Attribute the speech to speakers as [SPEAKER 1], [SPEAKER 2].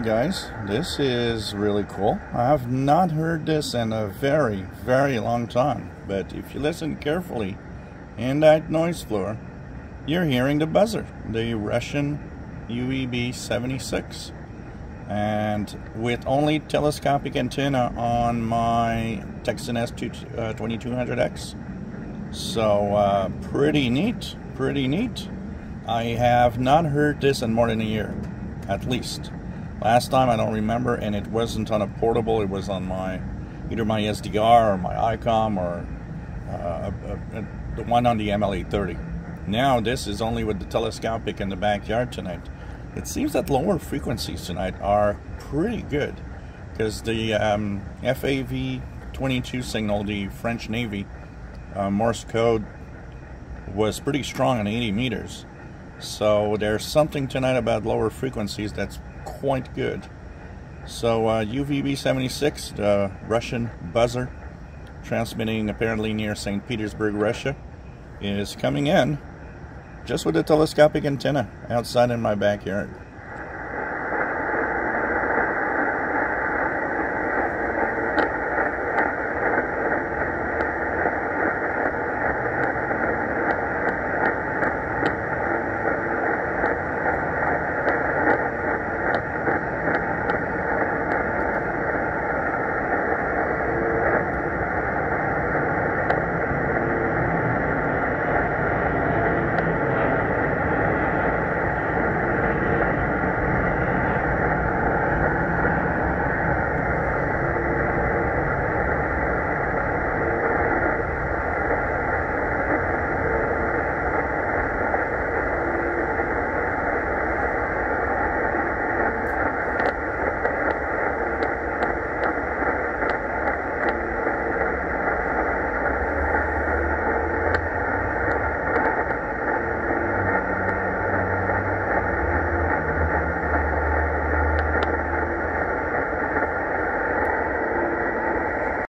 [SPEAKER 1] guys, this is really cool. I have not heard this in a very, very long time, but if you listen carefully in that noise floor, you're hearing the buzzer, the Russian UVB 76. And with only telescopic antenna on my Tecsun S2200X. Uh, so, uh, pretty neat, pretty neat. I have not heard this in more than a year, at least. Last time I don't remember, and it wasn't on a portable. It was on my either my SDR or my ICOM or uh, the one on the ML830. Now this is only with the telescopic in the backyard tonight. It seems that lower frequencies tonight are pretty good because the um, FAV22 signal, the French Navy uh, Morse code, was pretty strong on 80 meters. So there's something tonight about lower frequencies that's quite good. So uh, UVB-76, the Russian buzzer, transmitting apparently near St. Petersburg, Russia, is coming in just with a telescopic antenna outside in my backyard.